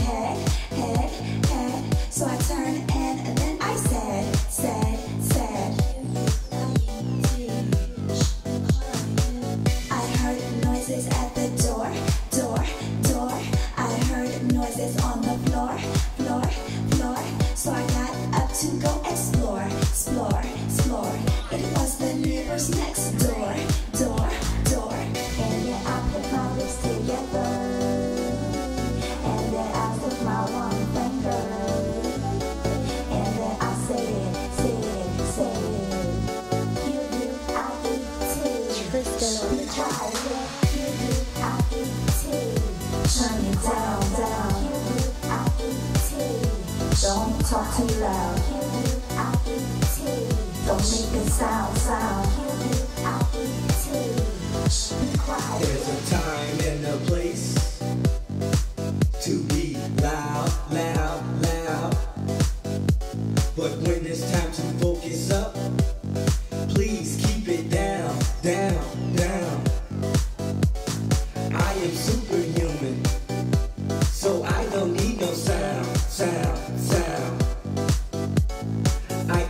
head, head, head. So I turned and then I said, said, said. I heard noises at the door, door, door. I heard noises on the floor, floor, floor. So I got up to go explore, explore, explore. It was the neighbor's next turn me down, down. Don't talk too loud. Don't make a sound, sound. There's a time and a place to be loud, loud, loud. But when it's time to focus up, please keep it down, down, down. I am super.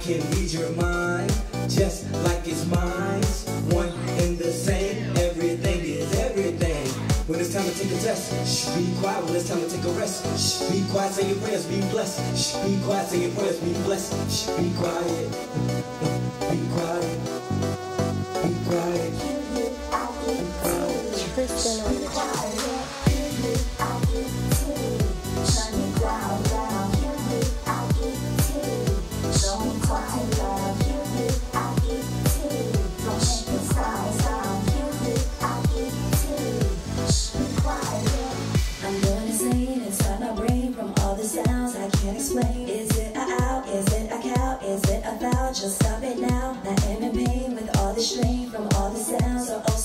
Can read your mind just like it's mine. One and the same, everything is everything. When it's time to take a test, shh, be quiet. When it's time to take a rest, shh, be quiet, say your prayers, be blessed. Shh, be quiet, say your prayers, be blessed. Shh, be quiet, be quiet, be quiet. Tristan on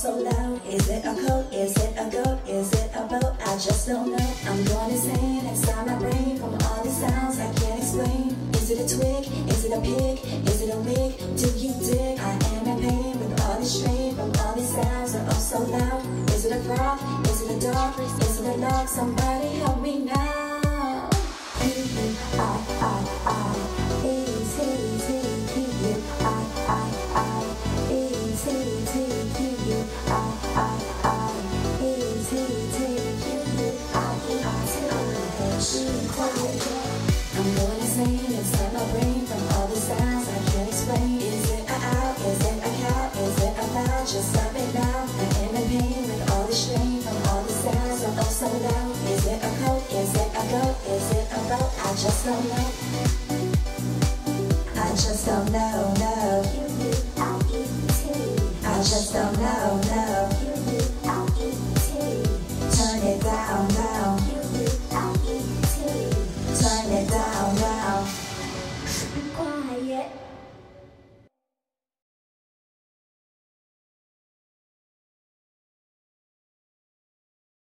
so loud. Is it a coat? Is it a goat? Is it a boat? I just don't know. I'm say it inside my brain from all the sounds I can't explain. Is it a twig? Is it a pig? Is it a wig? Do you dig? I am in pain with all the strain from all these sounds are all so loud. Is it a frog? Is it a dog? Is it a log? Somebody I, I, I'm gonna say it inside my brain from all the sounds I can't explain. Is it a owl? Is it a cow? Is it a fowl? Just stop it now. I am in pain with all the strain from all the sounds are all so loud. Is it a coat? Is it a goat? Is it a boat? I just don't know. I just don't know, no. I just don't know, no.